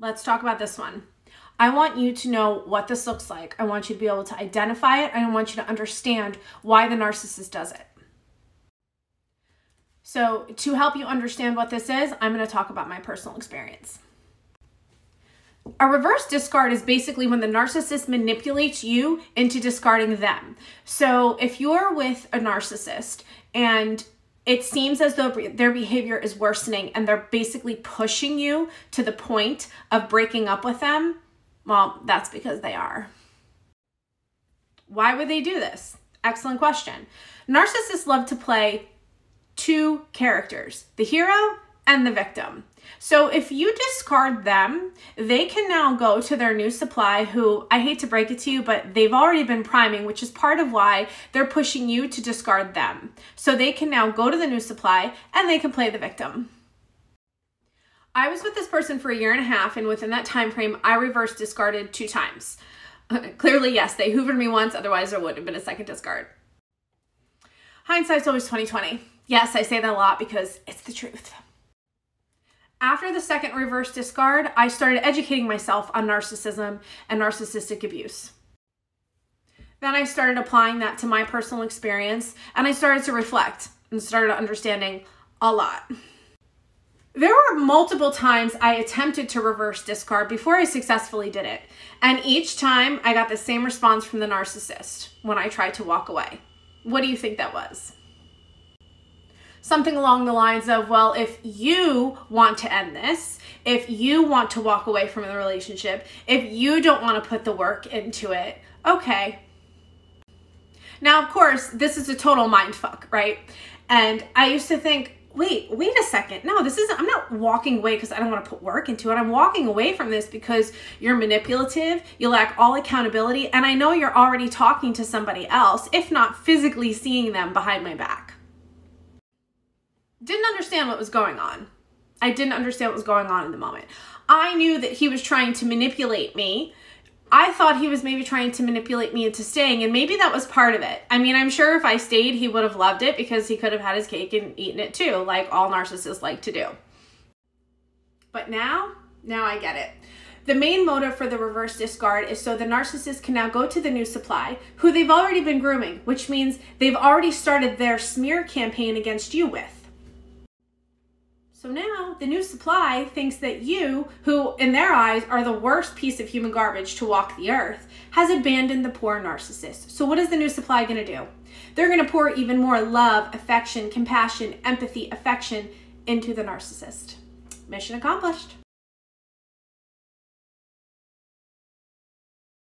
Let's talk about this one. I want you to know what this looks like. I want you to be able to identify it I want you to understand why the narcissist does it. So, to help you understand what this is, I'm going to talk about my personal experience. A reverse discard is basically when the narcissist manipulates you into discarding them. So, if you're with a narcissist and it seems as though their behavior is worsening and they're basically pushing you to the point of breaking up with them, well, that's because they are. Why would they do this? Excellent question. Narcissists love to play two characters the hero and the victim. So if you discard them, they can now go to their new supply who I hate to break it to you, but they've already been priming, which is part of why they're pushing you to discard them. So they can now go to the new supply and they can play the victim. I was with this person for a year and a half, and within that time frame, I reverse discarded two times. Clearly, yes, they hoovered me once, otherwise there wouldn't have been a second discard. Hindsight's always 2020. Yes, I say that a lot because it's the truth. After the second reverse discard, I started educating myself on narcissism and narcissistic abuse. Then I started applying that to my personal experience and I started to reflect and started understanding a lot. There were multiple times I attempted to reverse discard before I successfully did it. And each time I got the same response from the narcissist when I tried to walk away. What do you think that was? Something along the lines of, well, if you want to end this, if you want to walk away from the relationship, if you don't want to put the work into it, okay. Now, of course, this is a total mind fuck, right? And I used to think, wait, wait a second. No, this isn't, I'm not walking away because I don't want to put work into it. I'm walking away from this because you're manipulative, you lack all accountability, and I know you're already talking to somebody else, if not physically seeing them behind my back didn't understand what was going on. I didn't understand what was going on in the moment. I knew that he was trying to manipulate me. I thought he was maybe trying to manipulate me into staying, and maybe that was part of it. I mean, I'm sure if I stayed, he would have loved it because he could have had his cake and eaten it too, like all narcissists like to do. But now, now I get it. The main motive for the reverse discard is so the narcissist can now go to the new supply, who they've already been grooming, which means they've already started their smear campaign against you with. So now the new supply thinks that you, who in their eyes are the worst piece of human garbage to walk the earth, has abandoned the poor narcissist. So what is the new supply going to do? They're going to pour even more love, affection, compassion, empathy, affection into the narcissist. Mission accomplished.